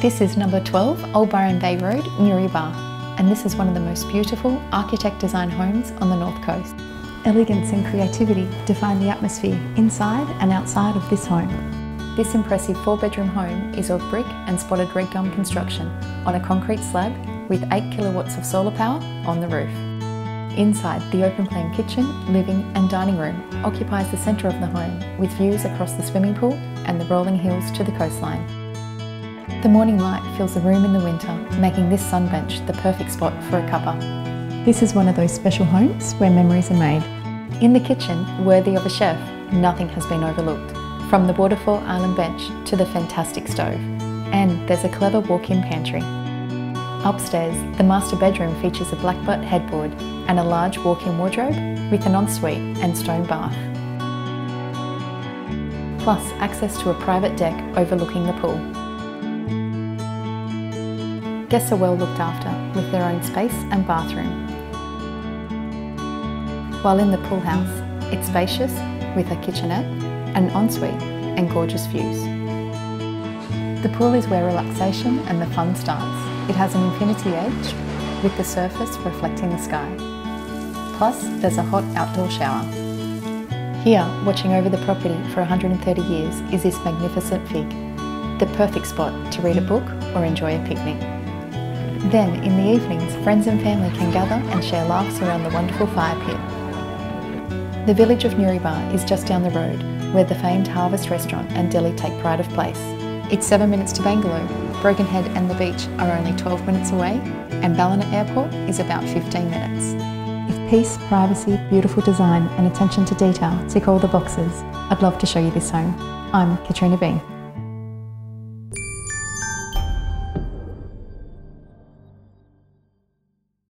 This is number 12 Old Byron Bay Road, Newry and this is one of the most beautiful architect designed homes on the North Coast. Elegance and creativity define the atmosphere inside and outside of this home. This impressive four bedroom home is of brick and spotted red gum construction on a concrete slab with 8 kilowatts of solar power on the roof. Inside, the open plan kitchen, living and dining room occupies the centre of the home with views across the swimming pool and the rolling hills to the coastline. The morning light fills the room in the winter, making this sun bench the perfect spot for a cuppa. This is one of those special homes where memories are made. In the kitchen, worthy of a chef, nothing has been overlooked, from the waterfall island bench to the fantastic stove. And there's a clever walk-in pantry. Upstairs, the master bedroom features a blackbutt headboard and a large walk-in wardrobe with an ensuite and stone bath. Plus access to a private deck overlooking the pool. Guests are well looked after with their own space and bathroom. While in the pool house, it's spacious with a kitchenette, an ensuite and gorgeous views. The pool is where relaxation and the fun starts. It has an infinity edge with the surface reflecting the sky. Plus, there's a hot outdoor shower. Here, watching over the property for 130 years is this magnificent fig, the perfect spot to read a book or enjoy a picnic. Then, in the evenings, friends and family can gather and share laughs around the wonderful fire pit. The village of Newrybar is just down the road, where the famed Harvest Restaurant and deli take pride of place. It's seven minutes to Bangalow, Broken Head and the beach are only 12 minutes away, and Ballina Airport is about 15 minutes. If peace, privacy, beautiful design and attention to detail tick all the boxes, I'd love to show you this home. I'm Katrina Beohm.